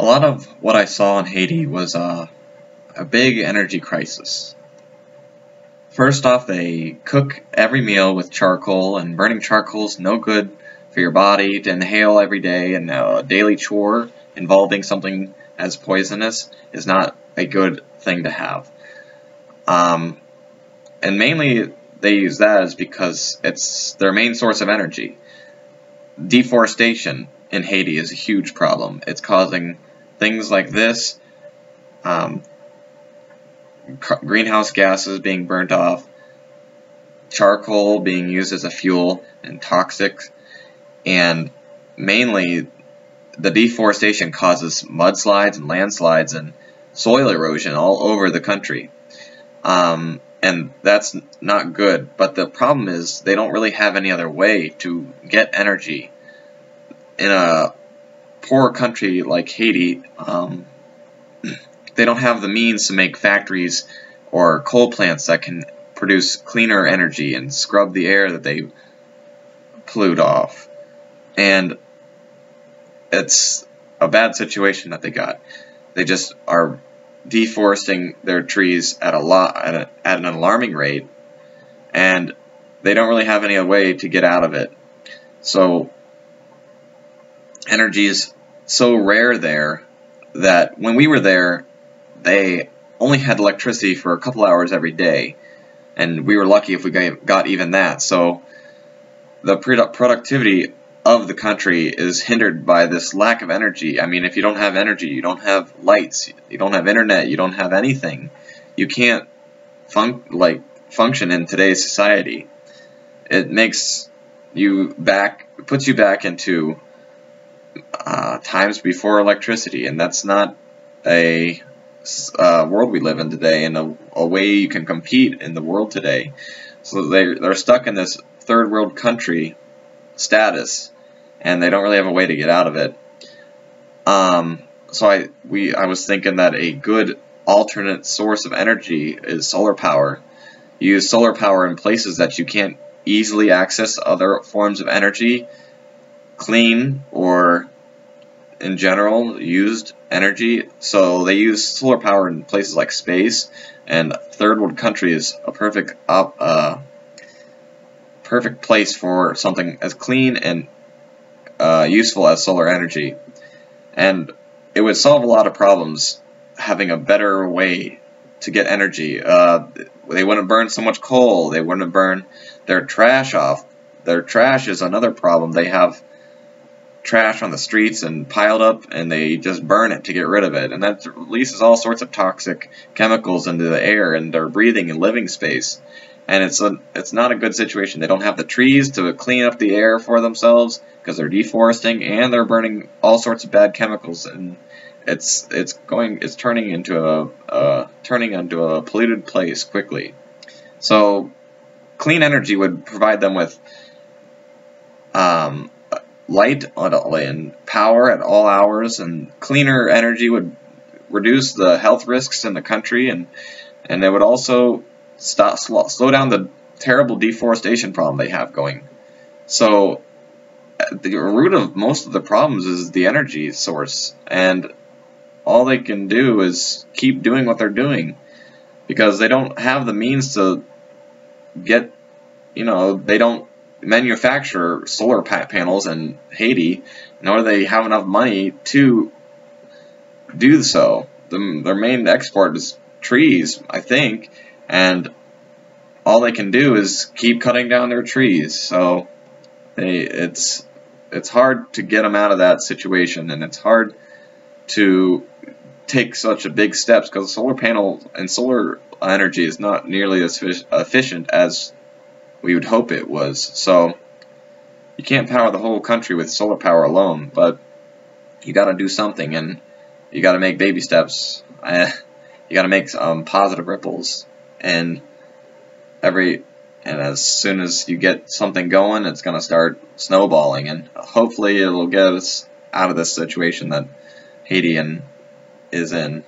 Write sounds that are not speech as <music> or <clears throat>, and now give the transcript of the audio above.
a lot of what I saw in Haiti was uh, a big energy crisis. First off, they cook every meal with charcoal, and burning charcoal is no good for your body to inhale every day, and a daily chore involving something as poisonous is not a good thing to have. Um, and mainly they use that is because it's their main source of energy. Deforestation in Haiti is a huge problem. It's causing things like this, um, greenhouse gases being burnt off, charcoal being used as a fuel and toxic, and mainly the deforestation causes mudslides and landslides and soil erosion all over the country. Um, and that's not good. But the problem is they don't really have any other way to get energy. In a poor country like Haiti, um, <clears throat> they don't have the means to make factories or coal plants that can produce cleaner energy and scrub the air that they pollute off. And it's a bad situation that they got. They just are deforesting their trees at a lot at, a, at an alarming rate, and they don't really have any way to get out of it. So energy is so rare there that when we were there, they only had electricity for a couple hours every day, and we were lucky if we got even that. So the productivity of the country is hindered by this lack of energy. I mean, if you don't have energy, you don't have lights, you don't have internet, you don't have anything. You can't fun like function in today's society. It makes you back, puts you back into uh, times before electricity, and that's not a uh, world we live in today, and a, a way you can compete in the world today. So they they're stuck in this third world country status, and they don't really have a way to get out of it. Um, so I we I was thinking that a good alternate source of energy is solar power. You use solar power in places that you can't easily access other forms of energy, clean or in general used energy. So they use solar power in places like space, and third world countries a perfect op, uh, perfect place for something as clean and uh, useful as solar energy. And it would solve a lot of problems having a better way to get energy. Uh, they wouldn't burn so much coal. They wouldn't burn their trash off. Their trash is another problem. They have trash on the streets and piled up and they just burn it to get rid of it. And that releases all sorts of toxic chemicals into the air and their breathing and living space and it's a it's not a good situation. They don't have the trees to clean up the air for themselves because they're deforesting and they're burning all sorts of bad chemicals and it's it's going it's turning into a turning into a polluted place quickly. So clean energy would provide them with um, light and power at all hours, and cleaner energy would reduce the health risks in the country, and and it would also stop, slow, slow down the terrible deforestation problem they have going. So uh, the root of most of the problems is the energy source, and all they can do is keep doing what they're doing because they don't have the means to get, you know, they don't manufacture solar panels in Haiti, nor do they have enough money to do so. The, their main export is trees, I think, and all they can do is keep cutting down their trees. So they, it's it's hard to get them out of that situation, and it's hard to take such a big steps because solar panel and solar energy is not nearly as efficient as we would hope it was. So you can't power the whole country with solar power alone, but you got to do something, and you got to make baby steps. <laughs> you got to make um, positive ripples, and every and as soon as you get something going, it's going to start snowballing, and hopefully it'll get us out of this situation that Haiti is in.